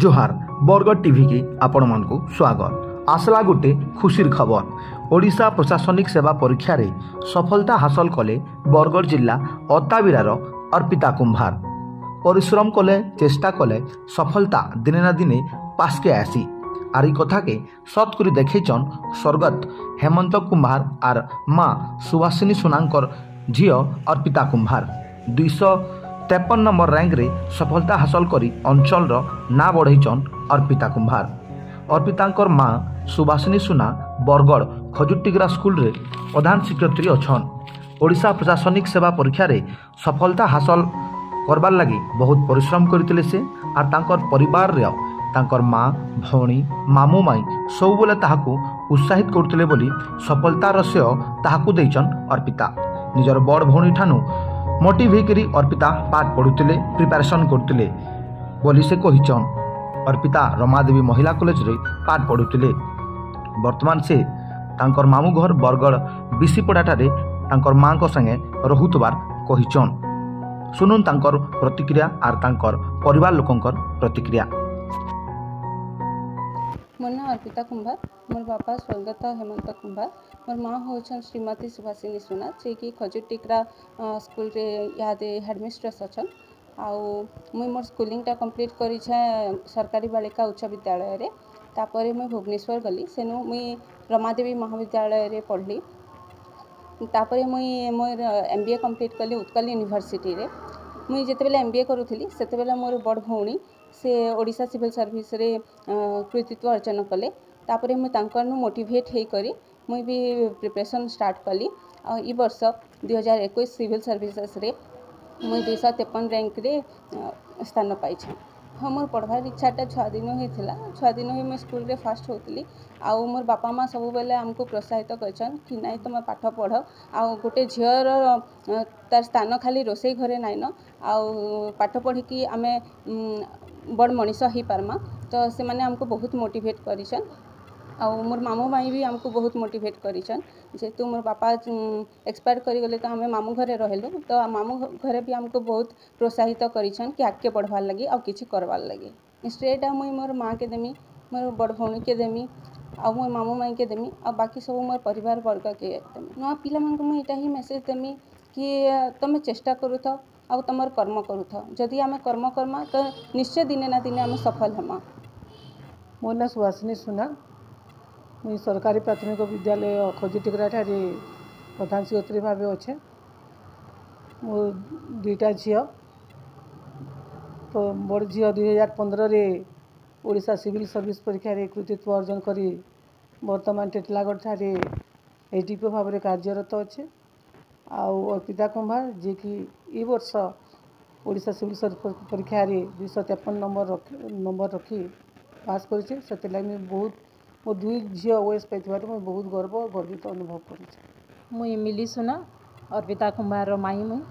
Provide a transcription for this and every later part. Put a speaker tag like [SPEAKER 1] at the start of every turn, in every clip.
[SPEAKER 1] জোহার বরগଡ଼ ଟିଭିକି ଆପଣମାନଙ୍କୁ স্বাগত আসলা গোটে খুশির খবর ওড়শা প্রশাসনিক সেবা পরীক্ষার সফলতা হাসল কলে বরগড় জেলা ଅତାବିରାର অর্পিতা কুম্ভার পরিশ্রম কলে চেষ্টা কলে সফলতা দিনে না দিনে পাশকে আসি আর এই কথাকে সৎ করে দেখেছেন স্বর্গত হেমন্ত কুম্ভার আর মা সুভাষিনী সোনাঙ্কর ঝিও অর্পিতা কুম্ভার দুইশ ତେପନ ନମ୍ବର ର୍ୟାଙ୍କରେ ସଫଳତା ହାସଲ କରି ଅଞ୍ଚଳର ନାଁ ବଢ଼େଇଛନ୍ ଅର୍ପିତା କୁମ୍ଭାର ଅର୍ପିତାଙ୍କର ମା ସୁବାସିନୀ ସୁନା ବରଗଡ଼ ଖଜୁଟିଗ୍ରା ସ୍କୁଲରେ ପ୍ରଧାନ ଶିକ୍ଷୟତ୍ରୀ ଅଛନ୍ ଓଡ଼ିଶା ପ୍ରଶାସନିକ ସେବା ପରୀକ୍ଷାରେ ସଫଳତା ହାସଲ করবার ଲାଗି ବହୁତ ପରିଶ୍ରମ କରିଥିଲେ ସେ ଆର୍ ତାଙ୍କର ପରିବାରର ତାଙ୍କର মা ଭଉଣୀ মামু ମାଇଁ সবুলে ତାହାକୁ ଉତ୍ସାହିତ କରୁଥିଲେ ବୋଲି সফলতার শ্রেয় ତାହାକୁ দেইছন ଅର୍ପିତା ନିଜର ବଡ଼ ভৌণী ঠানু ମୋଟିଭ୍ ହେଇକରି ଅର୍ପିତା ପାଠ ପଢ଼ୁଥିଲେ ପ୍ରିପାରେସନ୍ କରୁଥିଲେ ବୋଲି ସେ କହିଛନ୍ ଅର୍ପିତା ରମାଦେବୀ ମହିଳା କଲେଜରେ ପାଠ ପଢ଼ୁଥିଲେ ବର୍ତ୍ତମାନ ସେ ତାଙ୍କର ମାମୁଁ ଘର ବରଗଡ଼ ବିସିପଡ଼ାଠାରେ ତାଙ୍କର ମାଆଙ୍କ ସାଙ୍ଗେ ରହୁଥିବାର କହିଛନ୍ ଶୁଣୁନ୍ ତାଙ୍କର ପ୍ରତିକ୍ରିୟା ଆର୍ ତାଙ୍କର ପରିବାର ଲୋକଙ୍କର ପ୍ରତିକ୍ରିୟା
[SPEAKER 2] मोर ना अर्पिता कुंभार मोर बापा स्वर्गत हेमंत कुंभार मोर माँ हूँ श्रीमती सुभाषिनी सुना जी कि खजुर टिकरा स्कूल याद हेडमिस्ट्रेस अच्छा आउ मुई मोर स्कूलिंगटा कम्प्लीट कर सरकारी बालिका उच्च विद्यालय तापर मुझ भुवनेश्वर गली सेनु मुई रमादेवी महाविद्यालय पढ़ली तापर मुई मोर एमबीए बी ए कम्प्लीट कली उत्कल यूनिभर्सीटी मुई जिते एम बी ए करूली से मोर बड़ भौणी से ओडा सिभिल सर्विस कृतित्व अर्जन कले मुझे मोटेट होकर मुई भी प्रिपरेशन स्टार्ट कली आ बर्ष दुई हजार एक सिभिल सर्विसेस मुई दुई तेपन रैंक स्थान पाई ହଁ ମୋର ପଢ଼୍ବାର୍ ଇଚ୍ଛାଟା ଛୁଆଦିନୁ ହିଁ ଥିଲା ଛୁଆଦିନୁ ହିଁ ମୁଇଁ ସ୍କୁଲ୍ରେ ଫାର୍ଷ୍ଟ୍ ହଉଥିଲି ଆଉ ମୋର୍ ବାପା ମାଆ ସବୁବେଲେ ଆମ୍କୁ ପ୍ରୋତ୍ସାହିତ କରିଛନ୍ କି ନାଇଁ ତମେ ପାଠ ପଢ଼ ଆଉ ଗୋଟେ ଝିଅର ତାର୍ ସ୍ଥାନ ଖାଲି ରୋଷେଇ ଘରେ ନାଇଁନ ଆଉ ପାଠ ପଢ଼ିକି ଆମେ ବଡ଼୍ ମଣିଷ ହେଇପାର୍ମା ତ ସେମାନେ ଆମ୍କୁ ବହୁତ୍ ମୋଟିଭେଟ୍ କରିଛନ୍ मोर मामू भाई भी आमको बहुत मोटेट करेतु मोर बापा एक्सपायर कर मामू घरे रहलु तो मामू घरे भी आमको बहुत प्रोत्साहित कर आगे बढ़वार लगे आ कि करवार लगे स्ट्रेटा मुई मोर माँ के देमी मोर बड़ भौणी के देमी आ मो मामू माई के देमी आ बाकी सब मोर परिवार वर्ग के देमी नुआ पा मुझे यहाँ ही मेसेज देमी कि तुम चेष्टा करू आउ तुम कर्म करू जदि आम कर्म करमा तो निश्चय दिने ना दिने आम सफल हम
[SPEAKER 3] मो ना सुहासिनी सुना ମୁଇଁ ସରକାରୀ ପ୍ରାଥମିକ ବିଦ୍ୟାଳୟ ଖଜୁଟିକରାଠାରେ ପ୍ରଧାନ ଶିକ୍ଷୟତ୍ରୀ ଭାବେ ଅଛେ ମୋ ଦୁଇଟା ଝିଅ ବଡ଼ ଝିଅ ଦୁଇ ହଜାର ପନ୍ଦରରେ ଓଡ଼ିଶା ସିଭିଲ୍ ସର୍ଭିସ୍ ପରୀକ୍ଷାରେ କୃତିତ୍ୱ ଅର୍ଜନ କରି ବର୍ତ୍ତମାନ ଟିଟିଲାଗଡ଼ଠାରେ ଏଇ ଟି ପି ଭାବରେ କାର୍ଯ୍ୟରତ ଅଛେ ଆଉ ଅର୍ପିତା କୁମ୍ଭାର ଯିଏକି ଏ ବର୍ଷ ଓଡ଼ିଶା ସିଭିଲ୍ ସର୍ଭିସ୍ ପରୀକ୍ଷାରେ ଦୁଇଶହ ତେପନ ନମ୍ବର ନମ୍ବର ରଖି ପାସ୍ କରିଛେ ସେଥିଲାଗି ମୁଇଁ ବହୁତ ମୋ ଦୁଇ ଝିଅ ଓଏସ୍ ପାଇଥିବାରୁ ମୁଁ ବହୁତ ଗର୍ବ ଓ ଗର୍ବିତ ଅନୁଭବ କରୁଛି
[SPEAKER 4] ମୁଇଁ ମିଲି ସୁନା ଅର୍ପିତା କୁମ୍ଭାରର ମାଇଁ ମୁଇଁ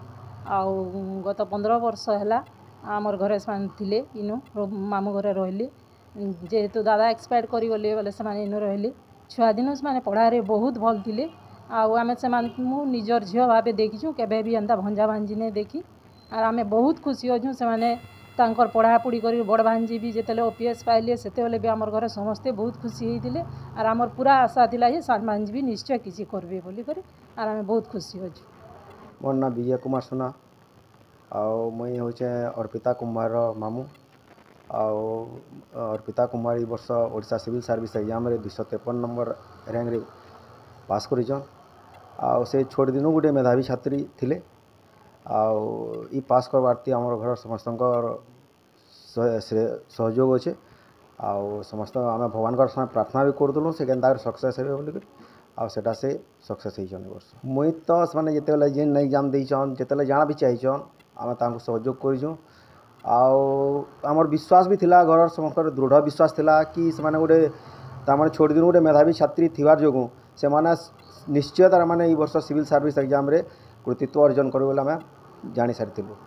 [SPEAKER 4] ଆଉ ଗତ ପନ୍ଦର ବର୍ଷ ହେଲା ଆମର ଘରେ ସେମାନେ ଥିଲେ ଇନୁ ମାମୁଁ ଘରେ ରହିଲି ଯେହେତୁ ଦାଦା ଏକ୍ସପାୟାର୍ଡ଼ କରିଗଲେ ବୋଲେ ସେମାନେ ଇନୁ ରହିଲେ ଛୁଆଦିନୁ ସେମାନେ ପଢ଼ାରେ ବହୁତ ଭଲ ଥିଲେ ଆଉ ଆମେ ସେମାନଙ୍କୁ ମୁଁ ନିଜର ଝିଅ ଭାବେ ଦେଖିଛୁ କେବେ ବି ଏନ୍ତା ଭଞ୍ଜା ଭାଞ୍ଜି ନେଇ ଦେଖି ଆର୍ ଆମେ ବହୁତ ଖୁସି ଅଛୁ ସେମାନେ तांकर पढ़ा पढ़ी कर बड़ भांजी भी जितेबाला ओपीएस पाइले से आम घर समस्ते बहुत खुशी होते और आम पूरा आशा था सान भांजी भी निश्चय किसी करेंगे बोलकर आर आम बहुत खुशी अच्छे
[SPEAKER 5] मोर ना विजय कुमार सुना आउ मुई हूँ अर्पिता कुमार मामू आउ अर्पिता कुमार ये वर्ष ओडा सिविल सर्विस एग्जाम दुश तेपन नंबर रैंक पास कर छोट दिन गोटे मेधावी छात्री थी ଆଉ ଇ ପାସ୍ କର୍ବାର୍ଥି ଆମର୍ ଘରର୍ ସମସ୍ତଙ୍କର୍ ସହଯୋଗ୍ ଅଛେ ଆଉ ସମସ୍ତ ଆମେ ଭଗବାନଙ୍କର୍ ସାଙ୍ଗେ ପ୍ରାର୍ଥନା ବି କରୁଥିଲୁ ସେ କେନ୍ତା କରି ସକ୍ସେସ୍ ହେବେ ବୋଲିକରି ଆଉ ସେଟା ସେ ସକ୍ସେସ୍ ହେଇଚନ୍ ଏ ବର୍ଷ ମୁଇଁ ତ ସେମାନେ ଯେତେବେଲେ ଯେନ୍ ଏଗ୍ଜାମ୍ ଦେଇଚନ୍ ଯେତେବେଲେ ଜାଣା ବି ଚାହିଁଚନ୍ ଆମେ ତାଙ୍କୁ ସହଯୋଗ କରିଚୁଁ ଆଉ ଆମର୍ ବିଶ୍ୱାସ୍ ବି ଥିଲା ଘରର୍ ସମସ୍ତଙ୍କର ଦୃଢ଼ ବିଶ୍ୱାସ୍ ଥିଲା କି ସେମାନେ ଗୋଟେ ତାମାନେ ଛୋଟ୍ ଦିନୁ ଗୋଟେ ମେଧାବୀ ଛାତ୍ରୀ ଥିବାର୍ ଯୋଗୁଁ ସେମାନେ ନିଶ୍ଚୟ ତାର୍ମାନେ ଇ ବର୍ଷ ସିଭିଲ୍ ସର୍ଭିସ୍ ଏଗ୍ଜାମ୍ରେ କୃତିତ୍ୱ ଅର୍ଜନ୍ କରିବେ ବୋଲି ଆମେ ಜಾಣೆ ಸಾರ್ತಿದ್ವು